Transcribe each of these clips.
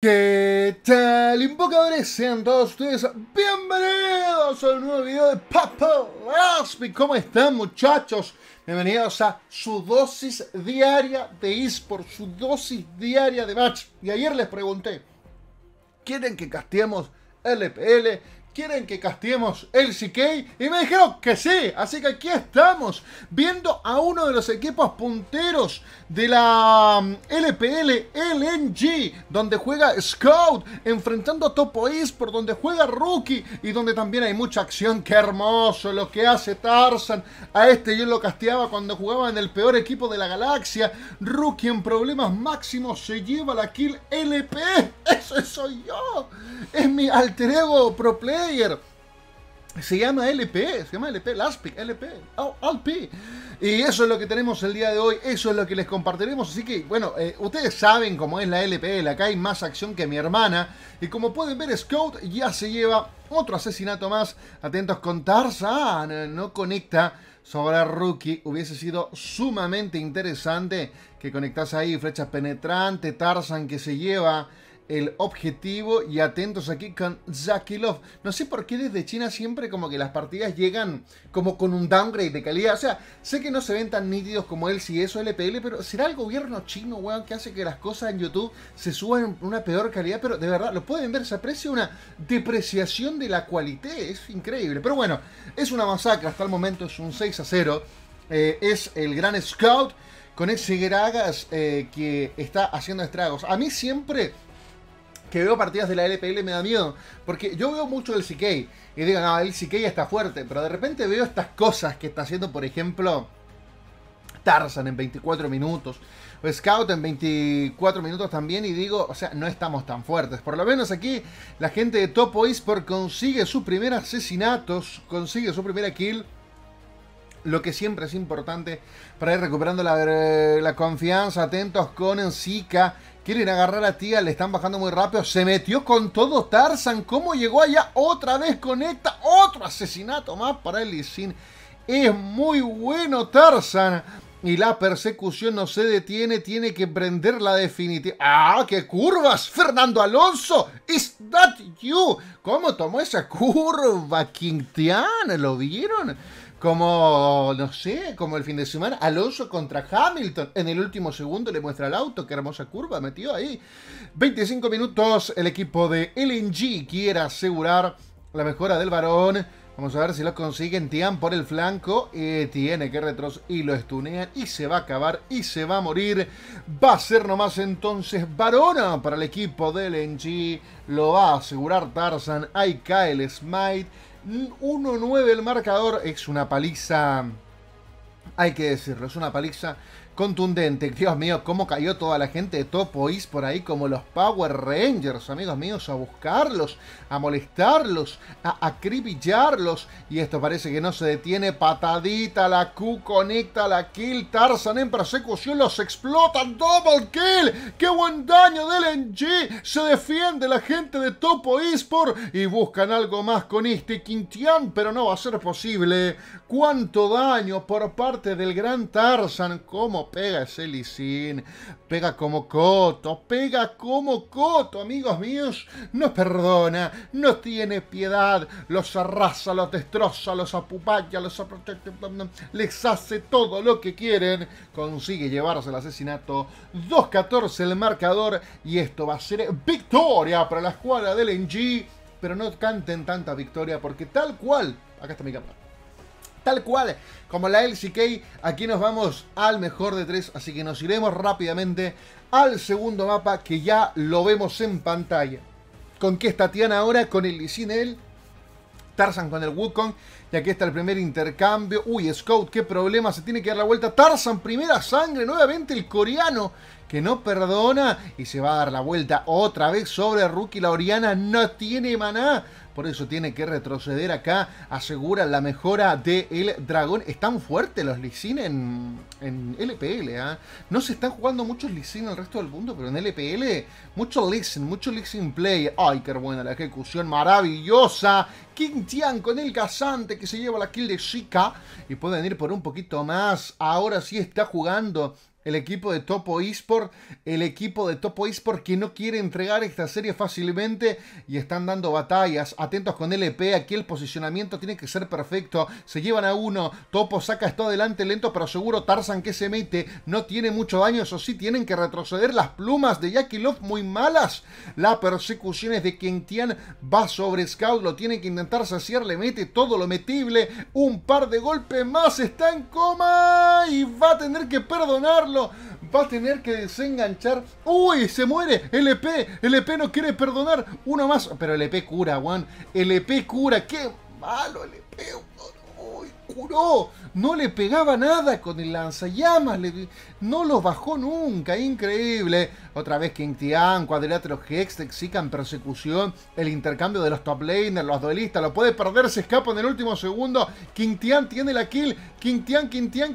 ¿Qué tal, invocadores? Sean todos ustedes bienvenidos al nuevo video de Papa Raspi. ¿Cómo están, muchachos? Bienvenidos a su dosis diaria de eSport, su dosis diaria de match. Y ayer les pregunté, ¿quieren que casteemos LPL? Quieren que castiemos el CK y me dijeron que sí, así que aquí estamos viendo a uno de los equipos punteros de la LPL mm, LNG, donde juega Scout, enfrentando a Topo por donde juega Rookie y donde también hay mucha acción. Qué hermoso lo que hace Tarzan. A este yo lo casteaba cuando jugaba en el peor equipo de la galaxia. Rookie en problemas máximos se lleva la kill LP. Eso soy yo. Es mi alter ego pro player. Se llama LP, se llama LP, Laspic, LP, LP. Y eso es lo que tenemos el día de hoy, eso es lo que les compartiremos. Así que, bueno, eh, ustedes saben cómo es la LPL, acá hay más acción que mi hermana. Y como pueden ver, Scout ya se lleva otro asesinato más. Atentos con Tarzan, no conecta sobre Rookie. Hubiese sido sumamente interesante que conectase ahí flechas penetrantes, Tarzan que se lleva el objetivo y atentos aquí con Zakilov. No sé por qué desde China siempre como que las partidas llegan como con un downgrade de calidad. O sea, sé que no se ven tan nítidos como él si eso LPL, pero será el gobierno chino, weón, que hace que las cosas en YouTube se suban una peor calidad. Pero de verdad, lo pueden ver, se aprecia una depreciación de la cualidad. Es increíble. Pero bueno, es una masacre. Hasta el momento es un 6 a 0. Eh, es el gran scout con ese Gragas eh, que está haciendo estragos. A mí siempre que veo partidas de la LPL me da miedo. Porque yo veo mucho el CK y digo, no, el CK está fuerte. Pero de repente veo estas cosas que está haciendo, por ejemplo, Tarzan en 24 minutos. O Scout en 24 minutos también. Y digo, o sea, no estamos tan fuertes. Por lo menos aquí la gente de Topo Esport consigue su primer asesinato. Consigue su primera kill. Lo que siempre es importante para ir recuperando la, la confianza. Atentos con Zika Quieren agarrar a Tía, le están bajando muy rápido. Se metió con todo Tarzan. ¿Cómo llegó allá? Otra vez conecta. Otro asesinato más para el Sin. Es muy bueno Tarzan. Y la persecución no se detiene, tiene que prender la definitiva. ¡Ah, qué curvas! ¡Fernando Alonso! ¿Is that you? ¿Cómo tomó esa curva, Quintiana? ¿Lo vieron? Como, no sé, como el fin de semana, Alonso contra Hamilton. En el último segundo le muestra el auto, qué hermosa curva metió ahí. 25 minutos, el equipo de LNG quiere asegurar la mejora del varón. Vamos a ver si lo consiguen. Tian por el flanco. Eh, tiene que retroceder y lo estunean. Y se va a acabar y se va a morir. Va a ser nomás entonces varona para el equipo de LNG. Lo va a asegurar Tarzan. Ahí cae el Smite. 1-9 el marcador. Es una paliza. Hay que decirlo, es una paliza contundente. Dios mío, cómo cayó toda la gente de Topo East por ahí, como los Power Rangers, amigos míos, a buscarlos, a molestarlos, a acribillarlos. Y esto parece que no se detiene. Patadita, la Q conecta la kill. Tarzan en persecución, los explotan. Double kill. ¡Qué buen daño del NG! Se defiende la gente de Topo Esport y buscan algo más con este Quintian, pero no va a ser posible. ¿Cuánto daño por parte del gran Tarzan? ¿Cómo pega ese pega como coto, pega como coto, amigos míos, no perdona, no tiene piedad, los arrasa, los destroza, los apupalla, los les hace todo lo que quieren, consigue llevarse el asesinato, 2-14 el marcador. Y esto va a ser victoria para la escuadra del NG, pero no canten tanta victoria porque tal cual, acá está mi cámara tal cual como la LCK. Aquí nos vamos al mejor de tres, así que nos iremos rápidamente al segundo mapa que ya lo vemos en pantalla. ¿Con qué está Tiana ahora? Con el Lisinel, Tarzan con el Wukong. Y aquí está el primer intercambio. Uy, Scout, qué problema. Se tiene que dar la vuelta. Tarzan, primera sangre. Nuevamente el coreano que no perdona. Y se va a dar la vuelta otra vez sobre Rookie. La Oriana no tiene maná por eso tiene que retroceder acá, asegura la mejora del dragón. Están fuertes los Lee en, en LPL, ¿ah? No se están jugando muchos Lee en el resto del mundo, pero en LPL, mucho Lee mucho Lee play. ¡Ay, qué buena la ejecución! ¡Maravillosa! Tian con el cazante que se lleva la kill de Shika. Y pueden ir por un poquito más. Ahora sí está jugando el equipo de Topo Esport, el equipo de Topo Esport que no quiere entregar esta serie fácilmente y están dando batallas. Atentos con LP, aquí el posicionamiento tiene que ser perfecto. Se llevan a uno, Topo saca esto adelante lento pero seguro. Tarzan que se mete, no tiene mucho daño, eso sí, tienen que retroceder las plumas de Jackie Love muy malas. La persecución es de Tian va sobre Scout, lo tiene que intentar saciar, le mete todo lo metible. Un par de golpes más, está en coma y va a tener que perdonarlo. Va a tener que desenganchar. ¡Uy! Se muere. LP. LP no quiere perdonar. Uno más. Pero LP cura, Juan. LP cura. ¡Qué malo LP! ¡Uy! Curó. No le pegaba nada con el lanzallamas. no los bajó nunca. Increíble. Otra vez King Tian, Cuadrilátero Hex, en persecución. El intercambio de los top laners, los duelistas. Lo puede perder, se escapa en el último segundo. King tiene la kill. King Tian, King Tian,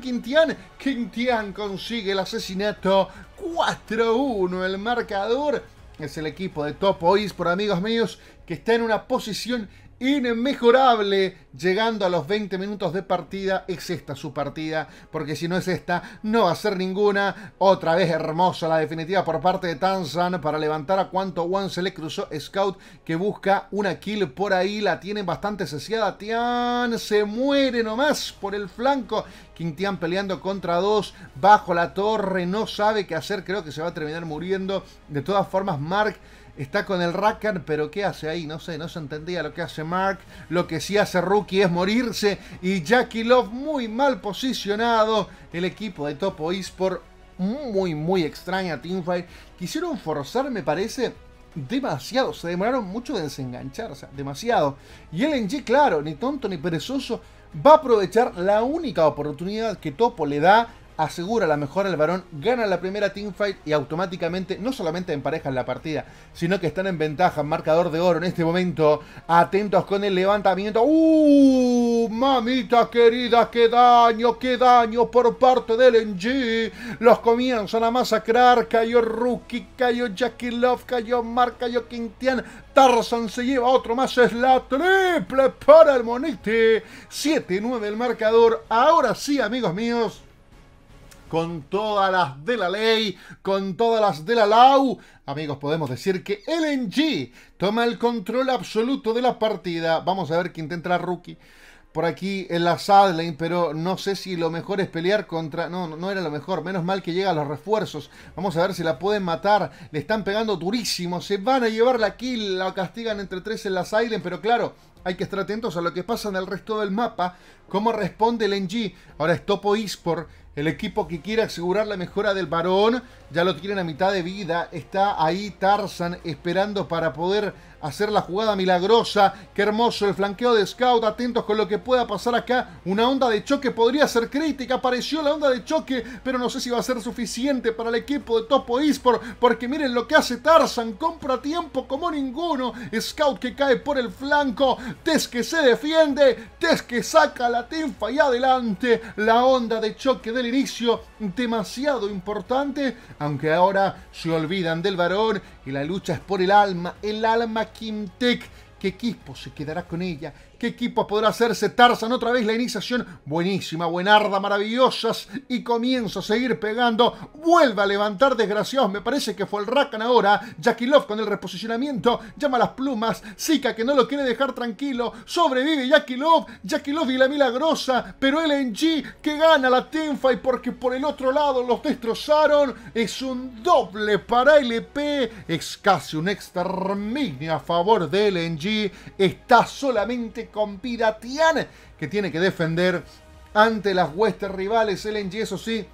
King consigue el asesinato. 4-1 el marcador. Es el equipo de Top Ois, por amigos míos, que está en una posición inmejorable. Llegando a los 20 minutos de partida, es esta su partida, porque si no es esta, no va a ser ninguna. Otra vez hermosa la definitiva por parte de Tanzan para levantar a cuanto One se le cruzó Scout que busca una kill por ahí, la tienen bastante sesiada. Tian se muere nomás por el flanco. Quintian peleando contra dos bajo la torre, no sabe qué hacer, creo que se va a terminar muriendo. De todas formas, Mark Está con el Racker, pero ¿qué hace ahí? No sé, no se entendía lo que hace Mark. Lo que sí hace Rookie es morirse. Y Jackie Love muy mal posicionado. El equipo de Topo Esport muy, muy extraña teamfight. Quisieron forzar, me parece, demasiado. Se demoraron mucho de desenganchar, o sea, demasiado. Y el NG, claro, ni tonto ni perezoso, va a aprovechar la única oportunidad que Topo le da asegura la mejora del varón, gana la primera teamfight y automáticamente no solamente emparejan la partida, sino que están en ventaja, marcador de oro en este momento. Atentos con el levantamiento. ¡Uh! Mamita querida, qué daño, qué daño por parte del NG. Los comienzan a masacrar. Cayó Rookie, cayó Jackie Love, cayó Mark, cayó Quintian. Tarzan se lleva otro más. Es la triple para el Monite. 7-9 el marcador. Ahora sí, amigos míos con todas las de la ley, con todas las de la LAU. Amigos, podemos decir que LNG toma el control absoluto de la partida. Vamos a ver quién intenta la rookie por aquí en la sideline, pero no sé si lo mejor es pelear contra... No, no era lo mejor, menos mal que llegan los refuerzos. Vamos a ver si la pueden matar. Le están pegando durísimo, se van a llevar la kill, la castigan entre tres en la sideline, pero claro, hay que estar atentos a lo que pasa en el resto del mapa, cómo responde el NG. Ahora es Topo Esport el equipo que quiere asegurar la mejora del varón ya lo tienen a mitad de vida. Está ahí Tarzan esperando para poder hacer la jugada milagrosa. Qué hermoso el flanqueo de Scout. Atentos con lo que pueda pasar acá. Una onda de choque podría ser crítica. Apareció la onda de choque, pero no sé si va a ser suficiente para el equipo de Topo Esport. Porque miren lo que hace Tarzan. Compra tiempo como ninguno. Scout que cae por el flanco. Tess que se defiende. Tess que saca la tinfa y adelante. La onda de choque del inicio. Demasiado importante aunque ahora se olvidan del varón y la lucha es por el alma, el alma Kimtek. ¿Qué equipo se quedará con ella? ¿Qué equipo podrá hacerse Tarzan otra vez la iniciación? Buenísima, buenarda, maravillosas. Y comienza a seguir pegando. Vuelve a levantar desgraciados. Me parece que fue el Rakan ahora. Jackie Love con el reposicionamiento. Llama las plumas. Zika que no lo quiere dejar tranquilo. Sobrevive. Jackie Love y la milagrosa. Pero LNG que gana la teamfight porque por el otro lado los destrozaron. Es un doble para LP. Es casi un exterminio a favor de LNG. Está solamente con Piratian, que tiene que defender ante las huestes rivales. El NG, eso sí,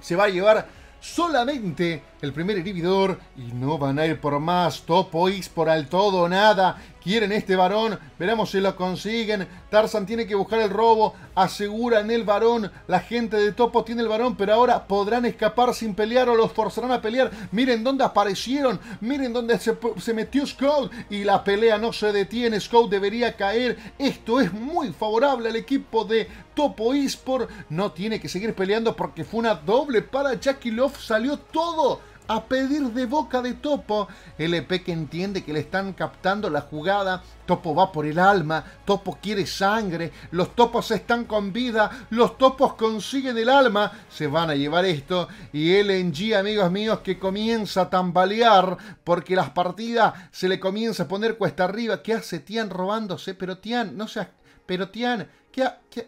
se va a llevar solamente el primer inhibidor y no van a ir por más. Topo X por al todo nada. Quieren este varón. Veremos si lo consiguen. Tarzan tiene que buscar el robo. Aseguran el varón. La gente de Topo tiene el varón. Pero ahora podrán escapar sin pelear o los forzarán a pelear. Miren dónde aparecieron. Miren dónde se, metió Scout. Y la pelea no se detiene. Scout debería caer. Esto es muy favorable al equipo de Topo Esport. No tiene que seguir peleando porque fue una doble para Jackie Love. Salió todo a pedir de boca de Topo. LP que entiende que le están captando la jugada. Topo va por el alma, Topo quiere sangre, los topos están con vida, los topos consiguen el alma, se van a llevar esto y LNG, amigos míos, que comienza a tambalear porque las partidas se le comienza a poner cuesta arriba. ¿Qué hace Tian robándose? Pero Tian, no seas... Pero Tian,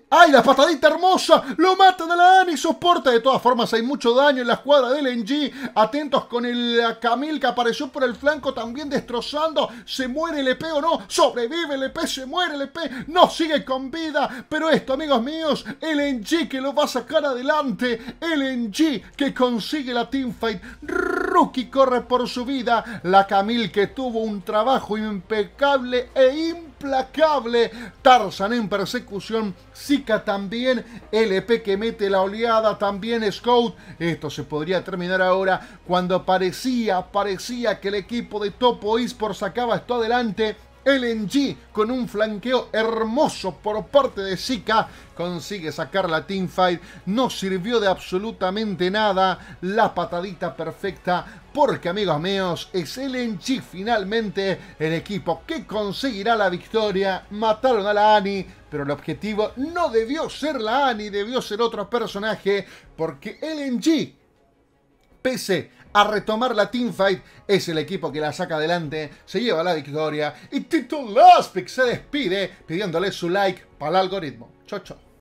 ¡Ay, la patadita hermosa! ¡Lo matan a la Ani! ¡Soporta! De todas formas, hay mucho daño en la escuadra del NG. Atentos con el Camil que apareció por el flanco también destrozando. ¿Se muere el EP o no? ¡Sobrevive el EP! ¡Se muere el EP! ¡No sigue con vida! Pero esto, amigos míos, el NG que lo va a sacar adelante. El NG que consigue la teamfight. Rookie corre por su vida. La Camil que tuvo un trabajo impecable e impresionante implacable. Tarzan en persecución. Zika también. LP que mete la oleada. También Scout. Esto se podría terminar ahora cuando parecía, parecía que el equipo de Topo Esports sacaba esto adelante. LNG con un flanqueo hermoso por parte de Zika consigue sacar la teamfight. No sirvió de absolutamente nada la patadita perfecta porque amigos míos es LNG finalmente el equipo que conseguirá la victoria. Mataron a la Ani, pero el objetivo no debió ser la Ani, debió ser otro personaje porque LNG pese a retomar la teamfight, es el equipo que la saca adelante, se lleva la victoria y Tito Laspic se despide pidiéndole su like para el algoritmo. Chau.